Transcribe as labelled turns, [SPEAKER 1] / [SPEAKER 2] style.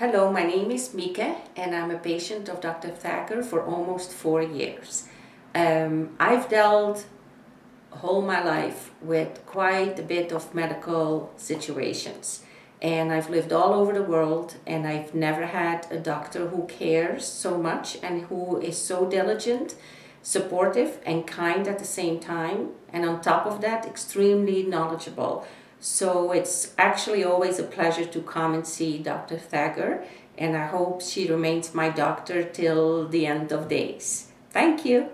[SPEAKER 1] Hello, my name is Mika and I'm a patient of Dr. Thacker for almost four years. Um, I've dealt all my life with quite a bit of medical situations and I've lived all over the world and I've never had a doctor who cares so much and who is so diligent, supportive and kind at the same time and on top of that extremely knowledgeable. So it's actually always a pleasure to come and see Dr. Thacker and I hope she remains my doctor till the end of days. Thank you.